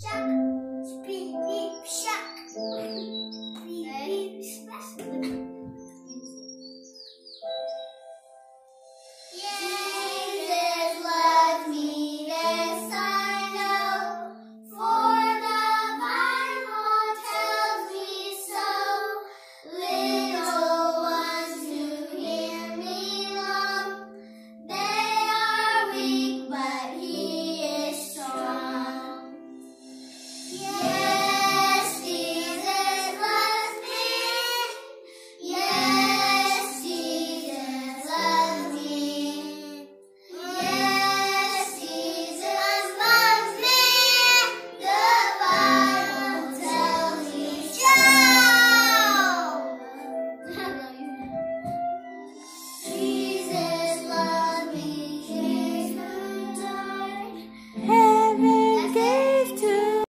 Jack.